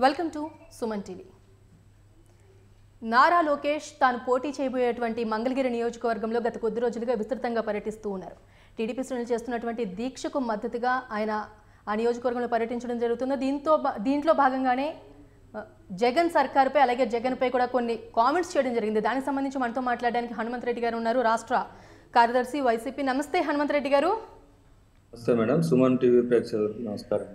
Welcome to Suman TV. Nara Lokesh తాను పోటీ చేయబోయేటువంటి మంగళగిరి నియోజకవర్గంలో గత కొద్ది రోజులుగా విస్తృతంగా పర్యటిస్తూ ఉన్నారు. టీడీపీ శ్రేణులు చేస్తున్నటువంటి దీక్షకు మద్దతుగా ఆయన ఆ నియోజకవర్గంలో పర్యటించడం జరుగుతుంది. దీంతో దీంట్లో భాగంగానే జగన్ సర్కార్పై అలాగే జగన్పై కూడా కొన్ని కామెంట్స్ చేయడం జరిగింది. దానికి సంబంధించి మనతో మాట్లాడడానికి హనుమంత్ రెడ్డి గారు ఉన్నారు. రాష్ట్ర కార్యదర్శి వైసీపీ. నమస్తే హనుమంత్ రెడ్డి గారు. నమస్తే మేడం. సుమన్ టీవీ ప్రేక్షకులకు నమస్కారం.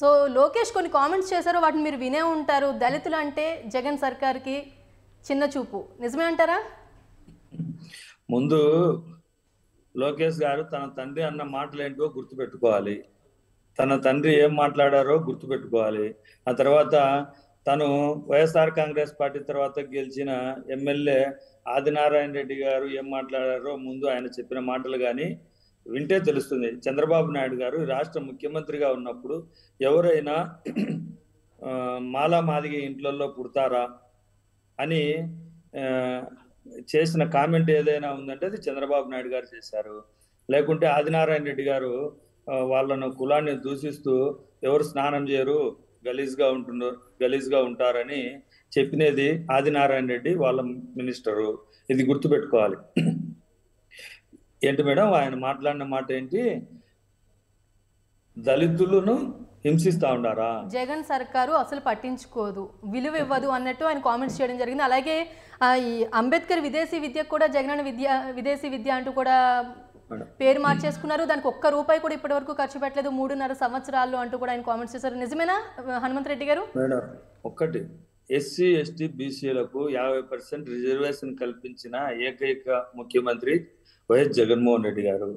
సో లోకేష్ కొన్ని కామెంట్స్ చేశారు వాటిని మీరు వినే ఉంటారు. దళితులు అంటే జగన్ సర్కార్కి చిన్న చూపు. నిజమే అంటారా? ముందు లోకేష్ గారు తన తండ్రి అన్న మాటలు ఏంటో గుర్తుపెట్టుకోవాలి. తన తండ్రి ఏం మాట్లాడారో గుర్తుపెట్టుకోవాలి. ఆ తర్వాత తను వైఎస్ఆర్ కాంగ్రెస్ పార్టీ తర్వాత గెలిచిన ఎమ్మెల్యే ఆదినారాయణ రెడ్డి గారు ఏం మాట్లాడారో ముందు ఆయన చెప్పిన మాటలు కానీ వింటే తెలుస్తుంది. చంద్రబాబు నాయుడు గారు రాష్ట్ర ముఖ్యమంత్రిగా ఉన్నప్పుడు ఎవరైనా మాలా మాదిగ ఇంట్లలో పుడతారా అని చేసిన కామెంట్ ఏదైనా ఉందంటే అది చంద్రబాబు నాయుడు గారు చేశారు. లేకుంటే ఆదినారాయణ రెడ్డి గారు వాళ్ళను కులాన్ని దూషిస్తూ ఎవరు స్నానం చేయరు గలీజ్గా ఉంటున్నారు గలీజ్గా ఉంటారని చెప్పినది ఆదినారాయణ రెడ్డి వాళ్ళ మినిస్టరు. ఇది గుర్తుపెట్టుకోవాలి. ఏంటి మేడం? ఆయన మాట్లాడిన మాట ఏంటి? దళితులను హింసిస్తా ఉండారా? జగన్ సర్కారు అసలు పట్టించుకోదు. విలువ ఇవ్వదు అన్నట్టు ఆయన కామెంట్స్ చేయడం జరిగింది. అలాగే ఆ, ఈ అంబేద్కర్ విదేశీ విద్యకు కూడా జగనన్న విద్య విదేశీ విద్య అంటూ కూడా పేరు మార్చేసుకున్నారు. దానికి ఒక్క రూపాయి కూడా ఇప్పటి వరకు ఖర్చు పెట్టలేదు. మూడున్నర సంవత్సరాలు అంటూ కూడా ఆయన కామెంట్స్ చేశారు. నిజమేనా హనుమంత్ రెడ్డి గారు? మేడం ఒక్కటి. ఎస్సీ ఎస్టీ బీసీలకు యాభై పర్సెంట్ రిజర్వేషన్ కల్పించిన ఏకైక ముఖ్యమంత్రి వైఎస్ జగన్మోహన్ రెడ్డి గారు.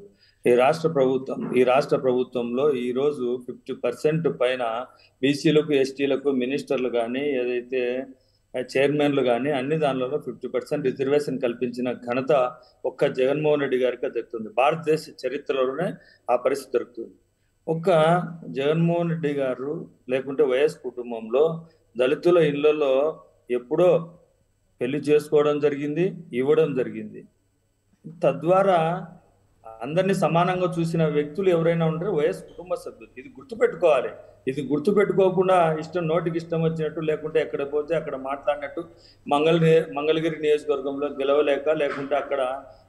ఈ రాష్ట్ర ప్రభుత్వం ఈ రాష్ట్ర ప్రభుత్వంలో ఈ రోజు ఫిఫ్టీ పర్సెంట్ పైన బీసీలకు ఎస్టీలకు మినిస్టర్లు కానీ ఏదైతే చైర్మన్లు కానీ అన్ని దానిలలో ఫిఫ్టీ పర్సెంట్ రిజర్వేషన్ కల్పించిన ఘనత ఒక్క జగన్మోహన్ రెడ్డి గారికి దక్కుతుంది. భారతదేశ చరిత్రలోనే ఆ పరిస్థితి దొరుకుతుంది. ఒక్క జగన్మోహన్ రెడ్డి గారు లేకుంటే వైఎస్ కుటుంబంలో దళితుల ఇళ్ళలో ఎప్పుడో పెళ్ళి చేసుకోవడం జరిగింది ఇవ్వడం జరిగింది. తద్వారా అందరినీ సమానంగా చూసిన వ్యక్తులు ఎవరైనా ఉంటారో వైఎస్ కుటుంబ సభ్యులు. ఇది గుర్తుపెట్టుకోవాలి. ఇది గుర్తుపెట్టుకోకుండా ఇష్టం నోటికి ఇష్టం వచ్చినట్టు లేకుంటే ఎక్కడ పోతే అక్కడ మాట్లాడినట్టు మంగళ మంగళగిరి నియోజకవర్గంలో గెలవలేక లేకుంటే అక్కడ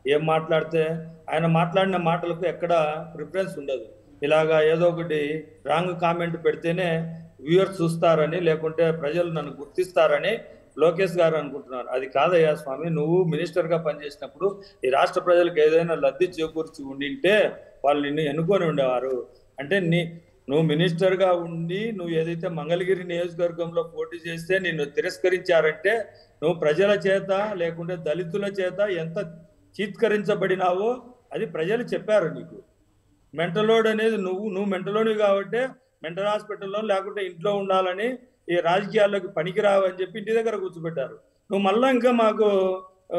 ఏం మాట్లాడితే ఆయన మాట్లాడిన మాటలకు ఎక్కడ ప్రిఫరెన్స్ ఉండదు. ఇలాగా ఏదో ఒకటి రాంగ్ కామెంట్ పెడితేనే వ్యూయర్స్ చూస్తారని లేకుంటే ప్రజలు నన్ను గుర్తిస్తారని లోకేష్ గారు అనుకుంటున్నారు. అది కాదయ్యా స్వామి నువ్వు మినిస్టర్గా పనిచేసినప్పుడు ఈ రాష్ట్ర ప్రజలకు ఏదైనా లబ్ధి చేకూర్చి ఉండింటే వాళ్ళు నిన్ను ఎన్నుకొని ఉండేవారు. అంటే నీ నువ్వు మినిస్టర్గా ఉండి నువ్వు ఏదైతే మంగళగిరి నియోజకవర్గంలో పోటీ చేస్తే నిన్ను తిరస్కరించారంటే నువ్వు ప్రజల చేత లేకుంటే దళితుల చేత ఎంత చీత్కరించబడినావో అది ప్రజలు చెప్పారు నీకు. మెంటలోడ్ అనేది నువ్వు నువ్వు మెంటలోని కాబట్టి మెంటల్ హాస్పిటల్లో లేకుంటే ఇంట్లో ఉండాలని ఈ రాజకీయాల్లోకి పనికిరావు అని చెప్పి ఇంటి దగ్గర కూర్చోబెట్టారు. నువ్వు మళ్ళా ఇంకా మాకు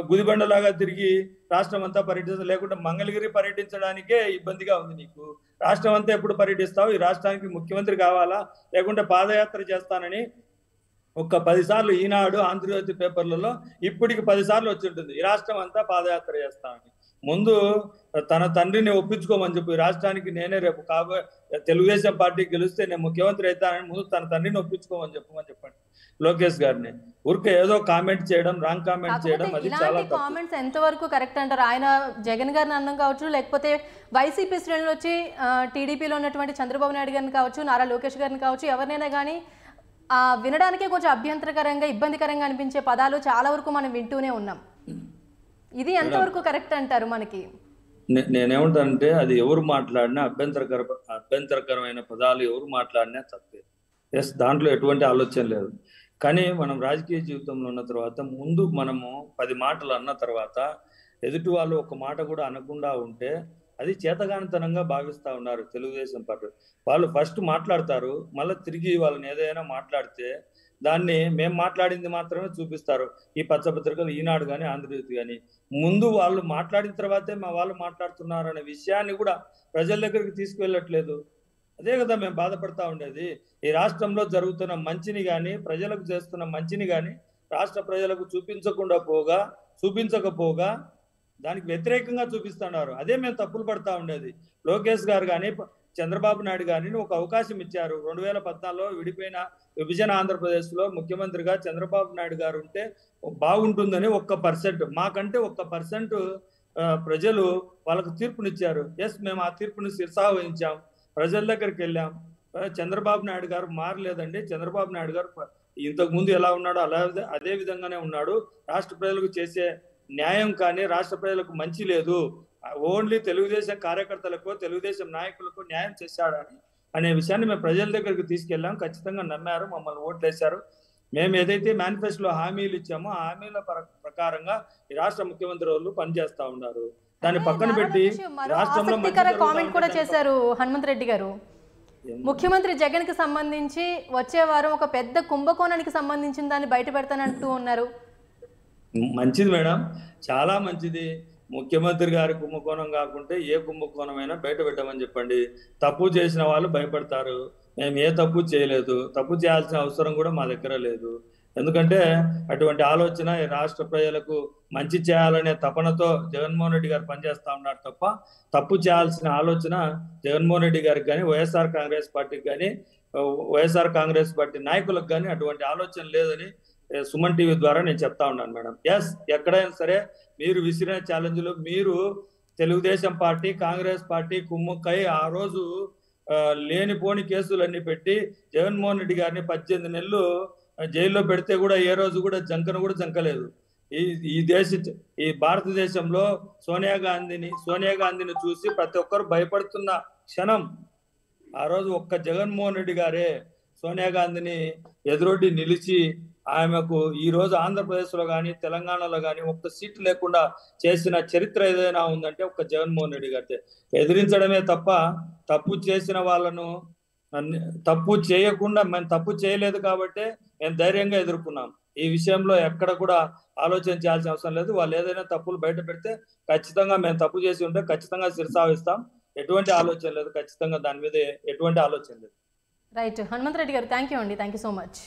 గుదిబండలాగా తిరిగి రాష్ట్రం అంతా పర్యటించ లేకుంటే మంగళగిరి పర్యటించడానికే ఇబ్బందిగా ఉంది నీకు. రాష్ట్రం అంతా ఎప్పుడు పర్యటిస్తావు? ఈ రాష్ట్రానికి ముఖ్యమంత్రి కావాలా? లేకుంటే పాదయాత్ర చేస్తానని ఒక్క పదిసార్లు ఈనాడు ఆంధ్రజ్యోతి పేపర్లలో ఇప్పటికి పదిసార్లు వచ్చి ఉంటుంది ఈ రాష్ట్రం అంతా పాదయాత్ర చేస్తానని. ముందు తన తండ్రిని ఒప్పించుకోమని చెప్పి రాష్ట్రానికి నేనే రేపు కాబోయే తెలుగుదేశం పార్టీ గెలిస్తే నేను ముఖ్యమంత్రి అవుతానని ముందు తన తండ్రిని ఒప్పించుకోమని చెప్పమని చెప్పండి. లోకేష్ గారిని. ఊరికే ఏదో కామెంట్ చేయడం రాంగ్ కామెంట్ చేయడం అది చాలా కామెంట్స్ ఎంతవరకు కరెక్ట్ అంటారు? ఆయన జగన్ గారిని అన్నం కావచ్చు లేకపోతే వైసీపీ శ్రేణులు వచ్చి టీడీపీలో ఉన్నటువంటి చంద్రబాబు నాయుడు గారిని కావచ్చు నారా లోకేష్ గారిని కావచ్చు ఎవరినైనా కానీ ఆ, వినడానికే కొంచెం అభ్యంతరకరంగా ఇబ్బందికరంగా అనిపించే పదాలు చాలా వరకు మనం వింటూనే ఉన్నాం. ఇది ఎంతవరకు కరెక్ట్ అంటారు మనకి? నేనేమంటానంటే అది ఎవరు మాట్లాడినా అభ్యంతరకర అభ్యంతరకరమైన పదాలు ఎవరు మాట్లాడినా తప్పే. ఎస్ దాంట్లో ఎటువంటి ఆలోచన లేదు. కానీ మనం రాజకీయ జీవితంలో ఉన్న తర్వాత ముందు మనము పది మాటలు అన్న తర్వాత ఎదుటి వాళ్ళు ఒక మాట కూడా అనకుండా ఉంటే అది చేతగానితనంగా భావిస్తా ఉన్నారు తెలుగుదేశం పార్టీ. వాళ్ళు ఫస్ట్ మాట్లాడతారు మళ్ళీ తిరిగి వాళ్ళని ఏదైనా మాట్లాడితే దాన్ని మేము మాట్లాడింది మాత్రమే చూపిస్తారు. ఈ పచ్చపత్రికలు ఈనాడు కానీ ఆంధ్రజ్యోతి కానీ ముందు వాళ్ళు మాట్లాడిన తర్వాతే మా వాళ్ళు మాట్లాడుతున్నారు అనే విషయాన్ని కూడా ప్రజల దగ్గరికి తీసుకువెళ్ళట్లేదు అదే కదా మేము బాధపడతా ఉండేది. ఈ రాష్ట్రంలో జరుగుతున్న మంచిని కానీ ప్రజలకు చేస్తున్న మంచిని కానీ రాష్ట్ర ప్రజలకు చూపించకుండా పోగా చూపించకపోగా దానికి వ్యతిరేకంగా చూపిస్తున్నారు. అదే మేము తప్పులు పడతా ఉండేది. లోకేష్ గారు కానీ చంద్రబాబు నాయుడు గారిని ఒక అవకాశం ఇచ్చారు. రెండు వేల పద్నాలుగులో విడిపోయిన విభజన ఆంధ్రప్రదేశ్లో ముఖ్యమంత్రిగా చంద్రబాబు నాయుడు గారు ఉంటే బాగుంటుందని ఒక్క పర్సెంట్ మాకంటే ఒక్క పర్సెంట్ ప్రజలు వాళ్ళకు తీర్పునిచ్చారు. ఎస్ మేము ఆ తీర్పుని శిరసావహించాం. ప్రజల దగ్గరికి వెళ్ళాం. చంద్రబాబు నాయుడు గారు మారలేదండి. చంద్రబాబు నాయుడు గారు ఇంతకుముందు ఇంతకు ముందు ఎలా ఉన్నాడో అలా అదే విధంగానే ఉన్నాడు. రాష్ట్ర ప్రజలకు చేసే న్యాయం కానీ రాష్ట్ర ప్రజలకు మంచి లేదు. ఓన్లీ తెలుగుదేశం కార్యకర్తలకు తెలుగుదేశం నాయకులకు న్యాయం చేశాడని అనే విషయాన్ని మేము ప్రజల దగ్గరికి తీసుకెళ్ళాం. ఖచ్చితంగా నమ్మారు మమ్మల్ని ఓట్లేశారు. మేము ఏదైతే మేనిఫెస్టోలో హామీలు ఇచ్చామో ఆ హామీల ప్ర- ప్రకారంగా ఈ రాష్ట్ర ముఖ్యమంత్రి వాళ్ళు పనిచేస్తా ఉన్నారు. దాన్ని పక్కన పెట్టి రాష్ట్రంలో కామెంట్ కూడా చేశారు హనుమంత్ రెడ్డి గారు. ముఖ్యమంత్రి జగన్కి సంబంధించి వచ్చే వారం ఒక పెద్ద కుంభకోణానికి సంబంధించిన దాన్ని బయట పెడతానంటూ ఉన్నారు. మంచిది మేడం చాలా మంచిది. ముఖ్యమంత్రి గారి కుంభకోణం కాకుంటే ఏ కుంభకోణమైనా బయట పెట్టమని చెప్పండి. తప్పు చేసిన వాళ్ళు భయపడతారు. మేము ఏ తప్పు చేయలేదు. తప్పు చేయాల్సిన అవసరం కూడా మా దగ్గర లేదు. ఎందుకంటే అటువంటి ఆలోచన రాష్ట్ర ప్రజలకు మంచి చేయాలనే తపనతో జగన్మోహన్ రెడ్డి గారు పనిచేస్తా ఉన్నారు తప్ప తప్పు చేయాల్సిన ఆలోచన జగన్మోహన్ రెడ్డి గారికి కానీ వైఎస్ఆర్ కాంగ్రెస్ పార్టీకి కానీ వైఎస్ఆర్ కాంగ్రెస్ పార్టీ నాయకులకు కానీ అటువంటి ఆలోచన లేదని సుమన్ టీవీ ద్వారా నేను చెప్తా ఉన్నాను మేడం. ఎస్ ఎక్కడైనా సరే మీరు విసిరిన ఛాలెంజ్లు మీరు తెలుగుదేశం పార్టీ కాంగ్రెస్ పార్టీ కుమ్ముక్కై ఆ రోజు లేనిపోని కేసులన్నీ పెట్టి జగన్మోహన్ రెడ్డి గారిని పద్దెనిమిది నెలలు జైల్లో పెడితే కూడా ఏ రోజు కూడా జంకను కూడా జంకలేదు. ఈ ఈ దేశ ఈ భారతదేశంలో సోనియా గాంధీని సోనియా గాంధీని చూసి ప్రతి ఒక్కరు భయపడుతున్న క్షణం ఆ రోజు ఒక్క జగన్మోహన్ రెడ్డి గారే సోనియా గాంధీని ఎదురొడ్డి నిలిచి ఆమెకు ఈ రోజు ఆంధ్రప్రదేశ్లో కానీ తెలంగాణలో కానీ ఒక్క సీట్ లేకుండా చేసిన చరిత్ర ఏదైనా ఉందంటే ఒక్క జగన్మోహన్ రెడ్డి గారితే ఎదిరించడమే తప్ప తప్పు చేసిన వాళ్ళను తప్పు చేయకుండా మేము తప్పు చేయలేదు కాబట్టి మేము ధైర్యంగా ఎదుర్కొన్నాం. ఈ విషయంలో ఎక్కడ కూడా ఆలోచన చేయాల్సిన అవసరం లేదు. వాళ్ళు ఏదైనా తప్పులు బయట పెడితే ఖచ్చితంగా మేము తప్పు చేసి ఉంటే ఖచ్చితంగా శిరసావిస్తాం. ఎటువంటి ఆలోచన లేదు. ఖచ్చితంగా దాని మీద ఎటువంటి ఆలోచన లేదు. Right Hanumanth Reddy garu thank you అండి. Thank you so much